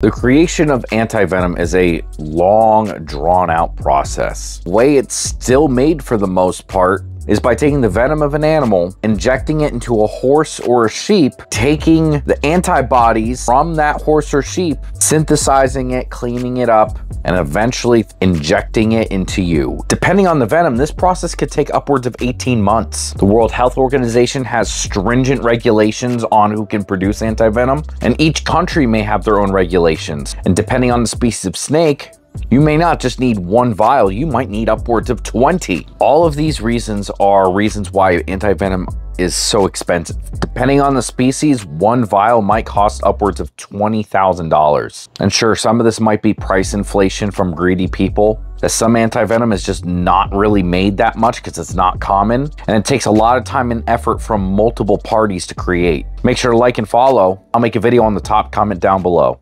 The creation of antivenom is a long, drawn out process. The way it's still made for the most part is by taking the venom of an animal, injecting it into a horse or a sheep, taking the antibodies from that horse or sheep, synthesizing it, cleaning it up, and eventually injecting it into you. Depending on the venom, this process could take upwards of 18 months. The World Health Organization has stringent regulations on who can produce antivenom, and each country may have their own regulations. And depending on the species of snake, you may not just need one vial, you might need upwards of 20. All of these reasons are reasons why antivenom is so expensive. Depending on the species, one vial might cost upwards of $20,000. And sure, some of this might be price inflation from greedy people, that some antivenom is just not really made that much because it's not common and it takes a lot of time and effort from multiple parties to create. Make sure to like and follow. I'll make a video on the top comment down below.